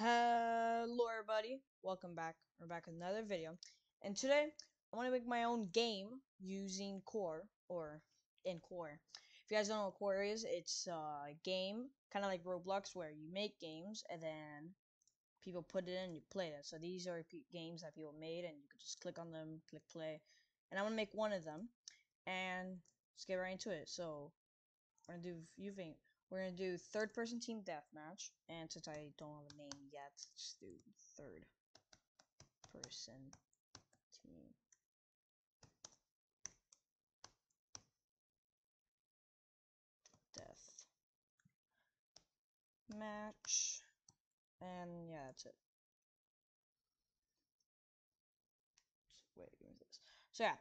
Hello everybody, welcome back. We're back with another video. And today I want to make my own game using Core or in Core. If you guys don't know what Core is, it's uh, a game kind of like Roblox where you make games and then people put it in and you play it. So these are games that people made and you can just click on them, click play. And I want to make one of them and let's get right into it. So we're gonna do you think we're gonna do third person team deathmatch, and since I don't have a name yet, let's do third person team. Death match, and yeah, that's it. Wait, give me this. So yeah,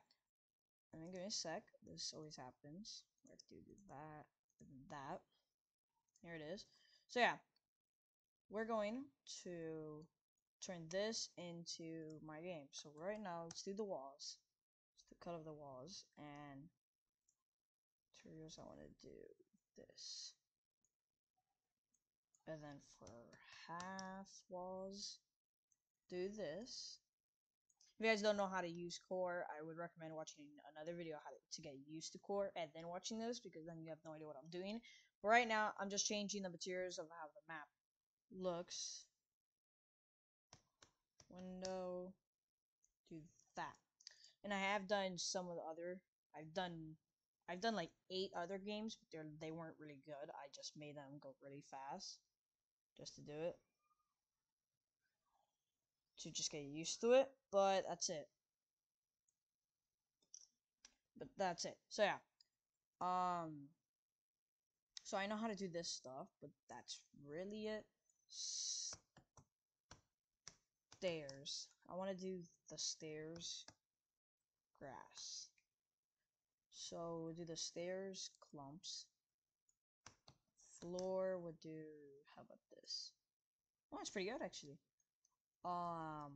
and then give me a sec. This always happens. We have to do that and that. Here it is. So yeah, we're going to turn this into my game. So right now, let's do the walls. Just the cut of the walls and materials. I want to do this, and then for half walls, do this. If you guys don't know how to use core, I would recommend watching another video how to, to get used to core and then watching this because then you have no idea what I'm doing. But right now, I'm just changing the materials of how the map looks. Window, do that. And I have done some of the other. I've done, I've done like eight other games, but they they weren't really good. I just made them go really fast, just to do it to just get used to it, but that's it. But that's it. So yeah. Um so I know how to do this stuff, but that's really it. Stairs. I want to do the stairs grass. So we'll do the stairs clumps. Floor would do how about this? Oh, it's pretty good actually. Um.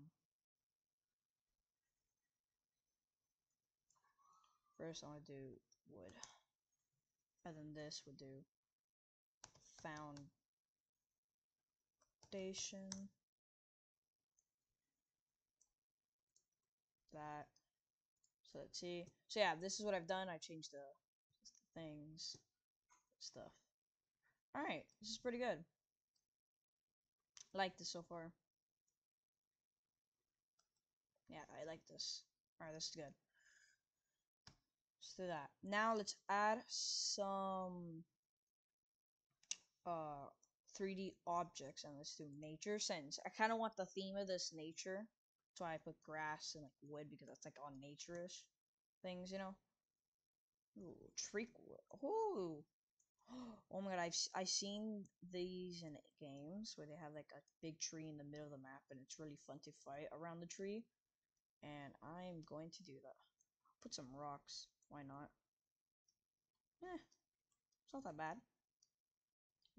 First, I want to do wood. And then this would do foundation. That. So let's see. So yeah, this is what I've done. I changed the, the things, stuff. All right, this is pretty good. Like this so far. Yeah, I like this. Alright, this is good. Let's do that. Now let's add some uh 3D objects and let's do nature since I kind of want the theme of this nature. That's why I put grass and like wood because that's like all nature-ish things, you know. Ooh, tree wood. Ooh. Oh my god, I've I've seen these in games where they have like a big tree in the middle of the map and it's really fun to fight around the tree. And I'm going to do that. Put some rocks. Why not? Eh, it's not that bad.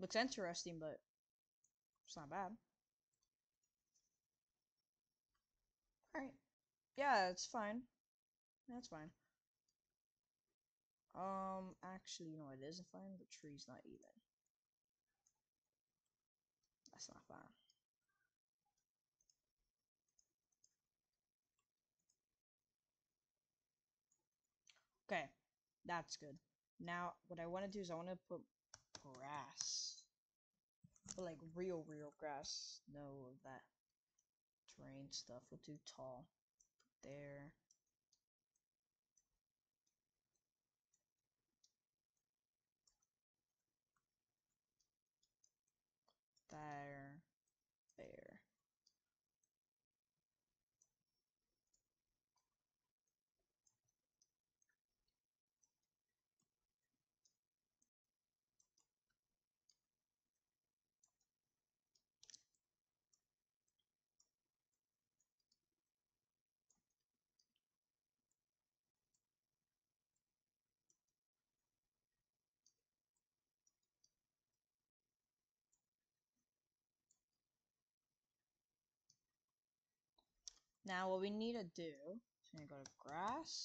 Looks interesting, but it's not bad. Alright. Yeah, it's fine. That's fine. Um, actually, you know what it isn't fine? The tree's not even. That's not fine. Okay, that's good. Now, what I want to do is I want to put grass. But like real, real grass. No of that terrain stuff. We'll do tall. Put there. There. There. Now what we need to do is we go to grass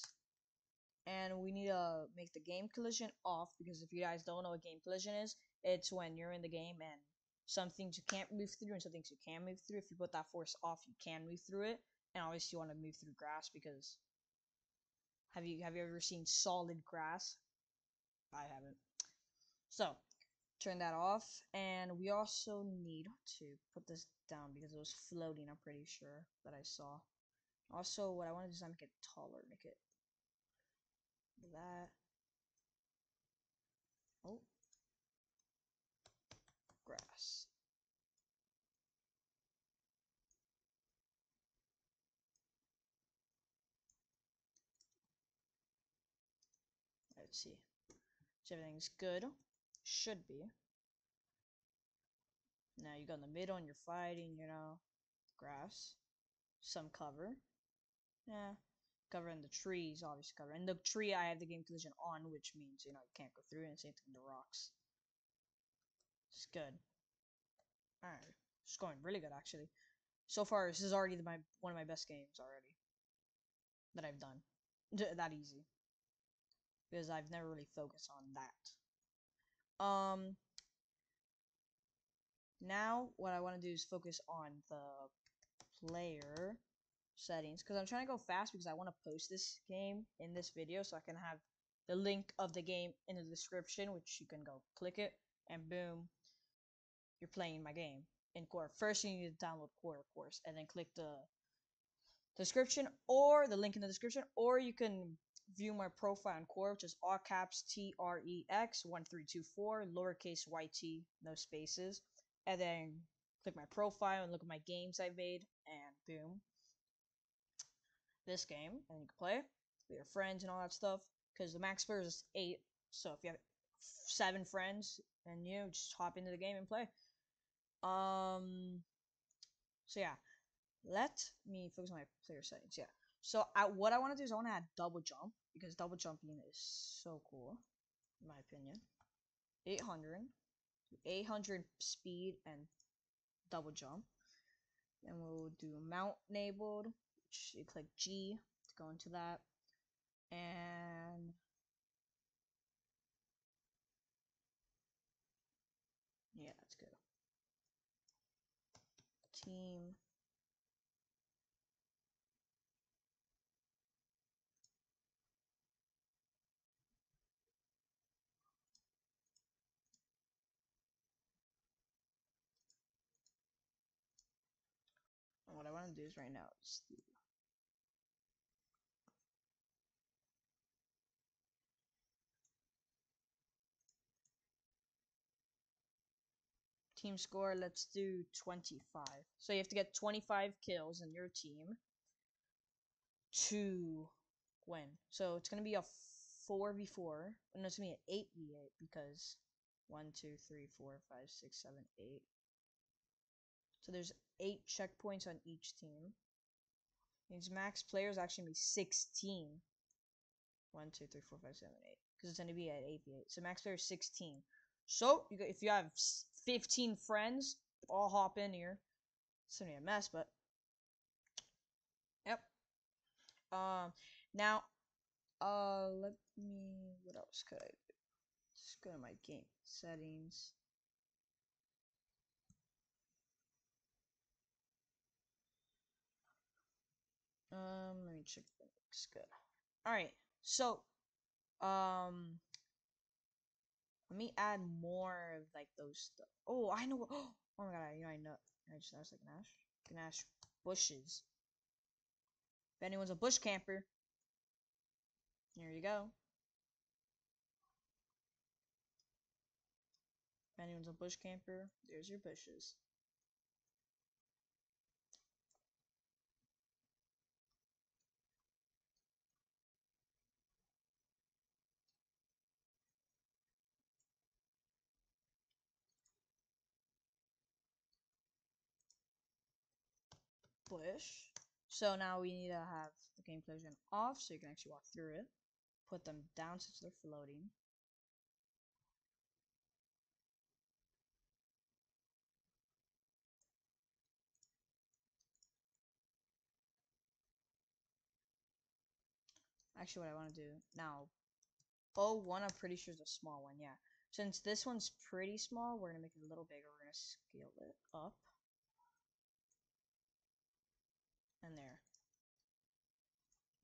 and we need to make the game collision off because if you guys don't know what game collision is, it's when you're in the game and some things you can't move through and some things you can move through. If you put that force off, you can move through it. And obviously you want to move through grass because have you have you ever seen solid grass? I haven't. So turn that off and we also need to put this down because it was floating I'm pretty sure that I saw also what I want to do is make it taller make it that. Oh. Grass. Let's see. So everything's good. Should be. Now you go in the middle and you're fighting, you know, grass, some cover. Yeah, cover in the trees, obviously covering the tree, I have the game collision on, which means, you know, you can't go through and same thing the rocks. It's good. Alright, it's going really good, actually. So far, this is already my one of my best games already that I've done. that easy. Because I've never really focused on that. Um, now what I want to do is focus on the player settings because I'm trying to go fast because I want to post this game in this video so I can have the link of the game in the description which you can go click it and boom you're playing my game in core first you need to download core of course and then click the description or the link in the description or you can view my profile on Core, which is all caps T R E X 1324, lowercase YT, no spaces. And then click my profile and look at my games I made, and boom. This game, and you can play with your friends and all that stuff. Because the max player is 8, so if you have 7 friends, and you just hop into the game and play. Um, so yeah, let me focus on my player settings. Yeah, so I, what I want to do is I want to add double jump because double jumping is so cool, in my opinion. 800, 800 speed and double jump. Then we'll do mount enabled, you click G to go into that. And yeah, that's good. Team what I want to do is right now team score let's do 25 so you have to get 25 kills in your team to win so it's gonna be a 4v4 and it's gonna be an 8v8 because 1 2 3 4 5 6 7 8 so there's eight checkpoints on each team. Means max players actually be 16. 1, 2, 3, 4, 5, 7, 8. Because it's going to be at 8v8. So max player 16. So, you if you have 15 friends, all hop in here. It's to be a mess, but... Yep. Um, now, uh, let me... What else could I do? Let's go to my game settings. Um, let me check looks good. Alright, so um let me add more of like those stuff. Oh, I know oh my god, you know I know I just asked like Nash. Nash bushes. If anyone's a bush camper, here you go. If anyone's a bush camper, there's your bushes. Bush. So now we need to have the game collision off so you can actually walk through it. Put them down since they're floating. Actually, what I want to do now, oh, one I'm pretty sure is a small one, yeah. Since this one's pretty small, we're gonna make it a little bigger. We're gonna scale it up. There.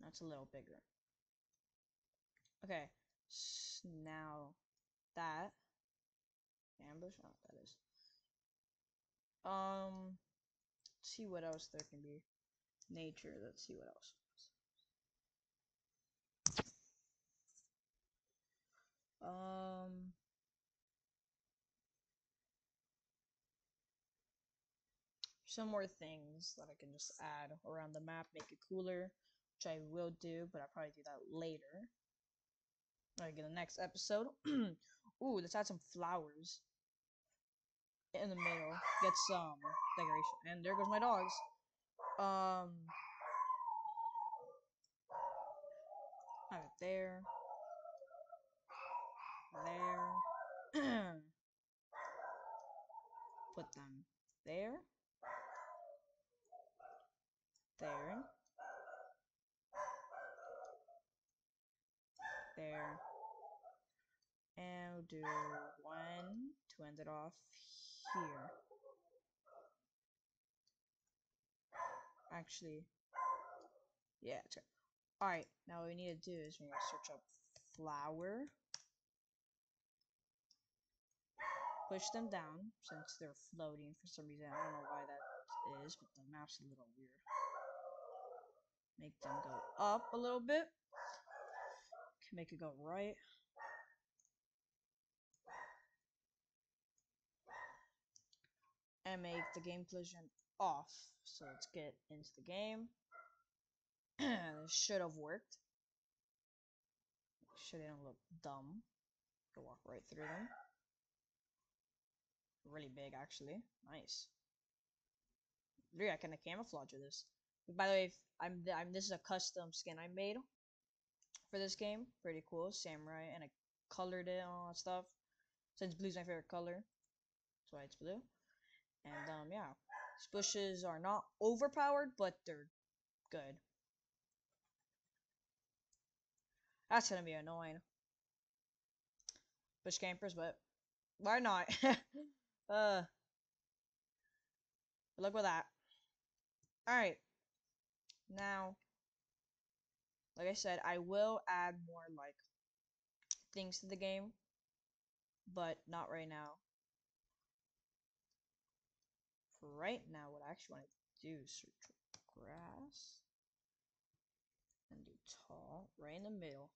That's a little bigger. Okay, so now that ambush, oh, that is. Um, see what else there can be. Nature. Let's see what else. Um. Some more things that I can just add around the map, make it cooler, which I will do, but I'll probably do that later. Like in the next episode. Ooh, let's add some flowers in the middle. Get some decoration. And there goes my dogs. Um, have it there. There. Put them there. There. There. And we'll do one to end it off here. Actually, yeah. Alright, now what we need to do is we need to search up flower. Push them down since they're floating for some reason. I don't know why that is, but the map's a little weird. Make them go up a little bit. Make it go right. and make the game collision off. So let's get into the game. this should have worked. Shouldn't look dumb. Go walk right through them. Really big, actually. Nice. Yeah, I can camouflage with this. By the way, I'm, I'm this is a custom skin I made for this game. Pretty cool, samurai, and I colored it and all that stuff. Since blue's my favorite color, that's why it's blue. And um, yeah, these bushes are not overpowered, but they're good. That's gonna be annoying. Bush campers, but why not? uh, look with that. All right, now, like I said, I will add more like things to the game, but not right now For right now, what I actually want to do is search grass and do tall right in the middle.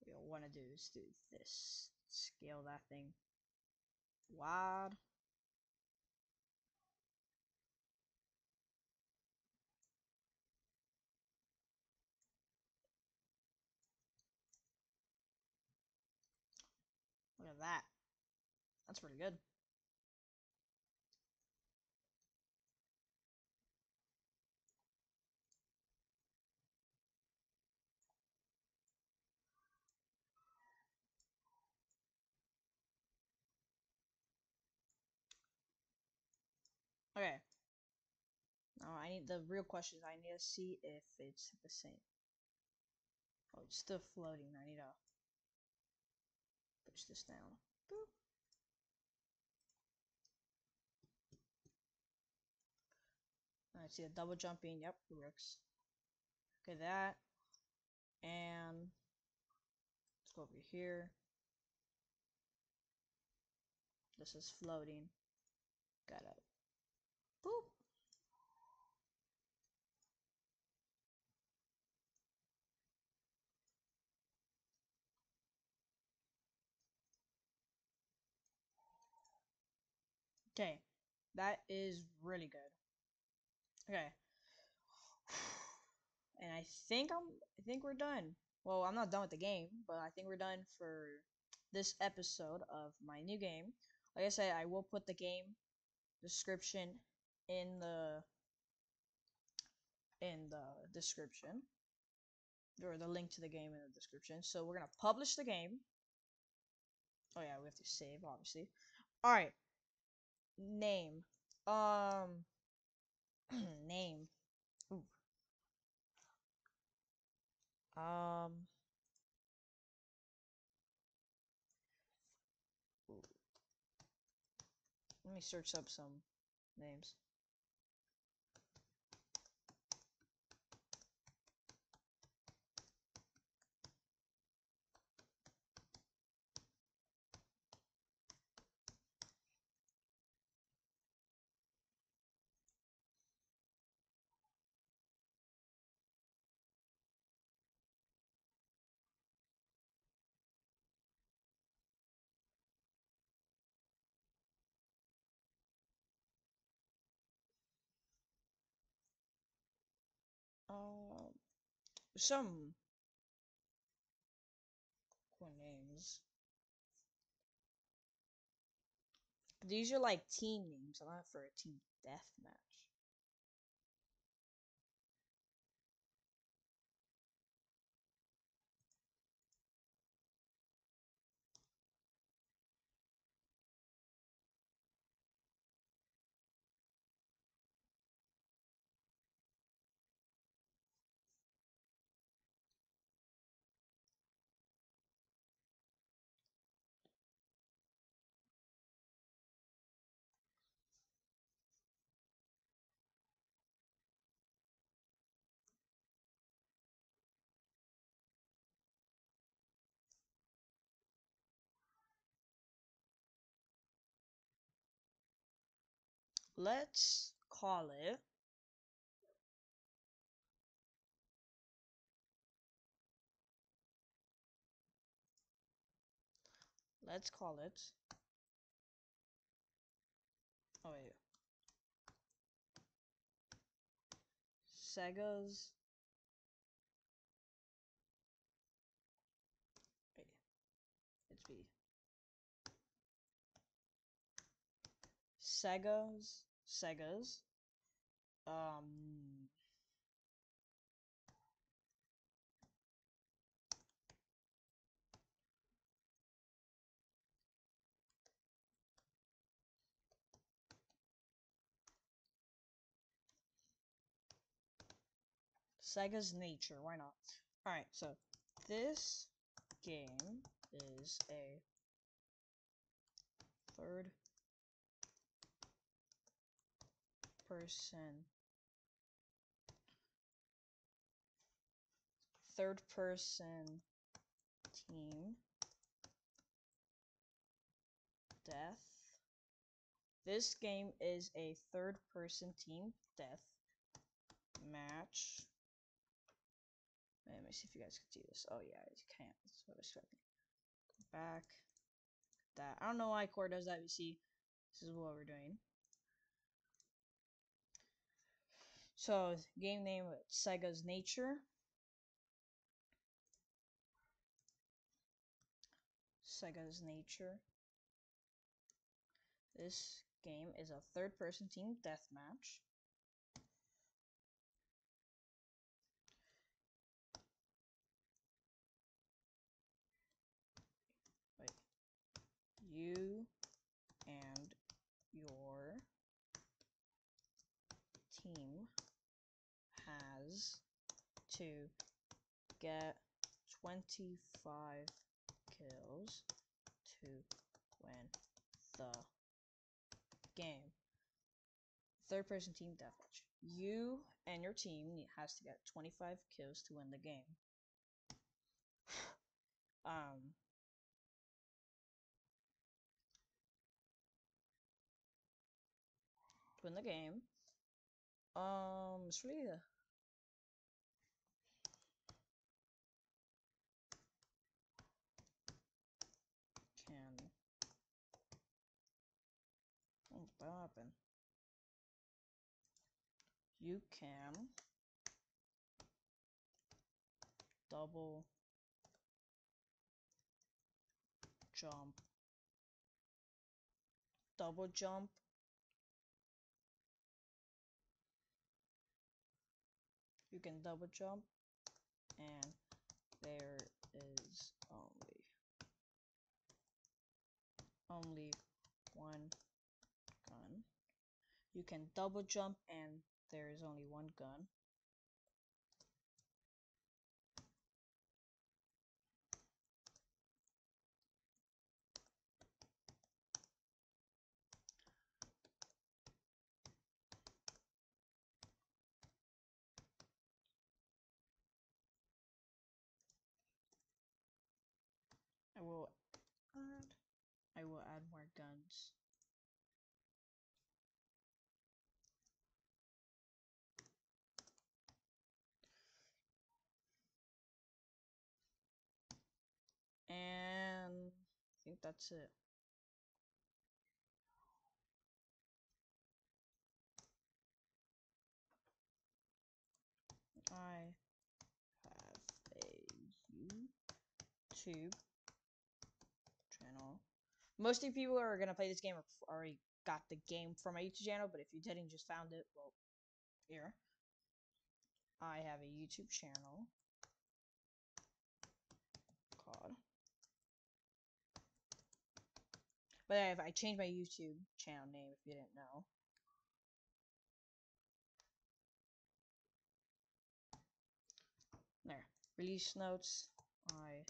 What I want to do is do this. Scale that thing wide. That. That's pretty good. Okay. Now I need the real question I need to see if it's the same. Oh, it's still floating. I need to push this down. Boop. I see a double jumping. Yep, it works. Okay, that. And let's go over here. This is floating. Got it. Okay, that is really good. Okay. And I think I'm I think we're done. Well, I'm not done with the game, but I think we're done for this episode of my new game. Like I said, I will put the game description in the in the description or the link to the game in the description. So we're gonna publish the game. Oh yeah, we have to save obviously. All right name. Um, name. Ooh. Um. Let me search up some names. Some cool names. These are like team names. I'm not for a team deathmatch. Let's call it let's call it oh wait Sega's wait it's B. Sega's Sega's um Sega's nature. Why not? Alright, so this game is a third person third person team death. This game is a third person team death match let me see if you guys can see this. Oh yeah, you can't. That's I was. Back. That. I don't know why Core does that. You see, this is what we're doing. So game name Sega's Nature. Sega's Nature. This game is a third person team deathmatch. you and your team has to get 25 kills to win the game. Third person team deathmatch. You and your team has to get 25 kills to win the game. um to win the game. Um, it's really a can happened? You can double jump double jump you can double jump and there is only only one you can double jump and there is only one gun. I will add I will add more guns. Think that's it. I have a YouTube channel. Most of people are gonna play this game already got the game from my YouTube channel, but if you didn't just found it, well, here. I have a YouTube channel called. But I, changed my YouTube channel name if you didn't know. There. Release notes. I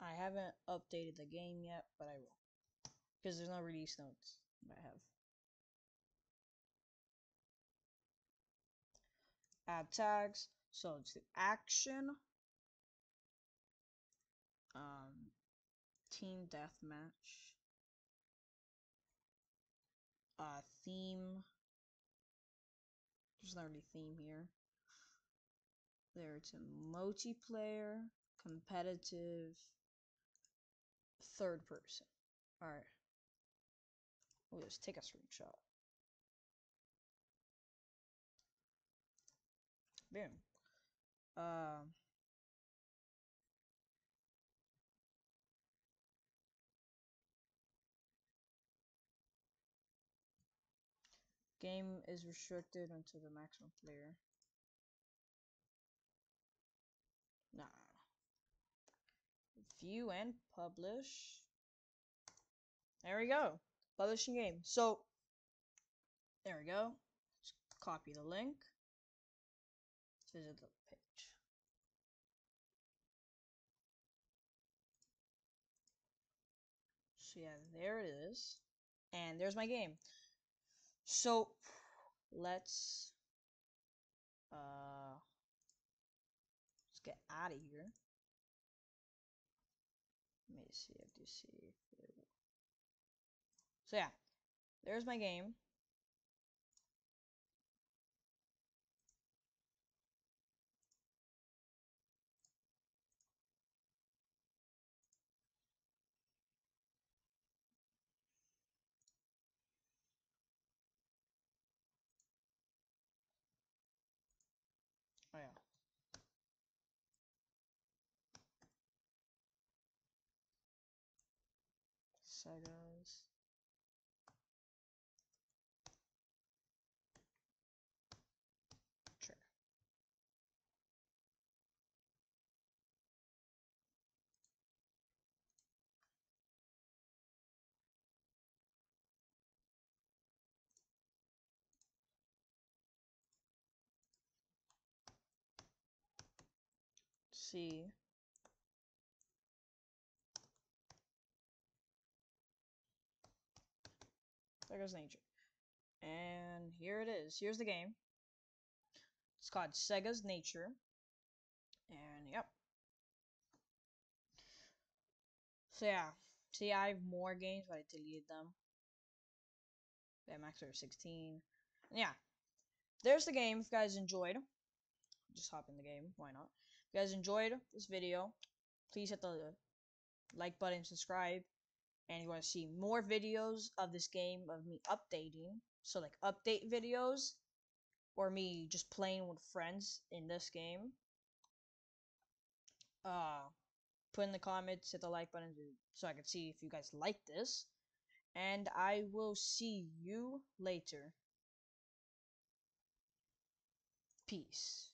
I haven't updated the game yet, but I will. Because there's no release notes I have. add tags. So it's the action, um, team deathmatch, uh, theme. There's not really theme here. There it's a multiplayer, competitive, third person. Alright. We'll just take a screenshot. Boom. Um. Game is restricted until the maximum player. Nah. View and publish. There we go. Publishing game. So, there we go. Let's copy the link visit the page. So yeah, there it is. And there's my game. So let's uh let's get out of here. So yeah, there's my game. Oh yeah. Segas. Sure. see. Goes nature. And here it is. Here's the game. It's called Sega's Nature. And yep. So yeah. See, I have more games, but I deleted them. Yeah, Max 16. And yeah. There's the game if you guys enjoyed. Just hop in the game. Why not? you guys enjoyed this video, please hit the like button, subscribe, and you want to see more videos of this game of me updating. So like update videos or me just playing with friends in this game. Uh put in the comments, hit the like button so I can see if you guys like this. And I will see you later. Peace.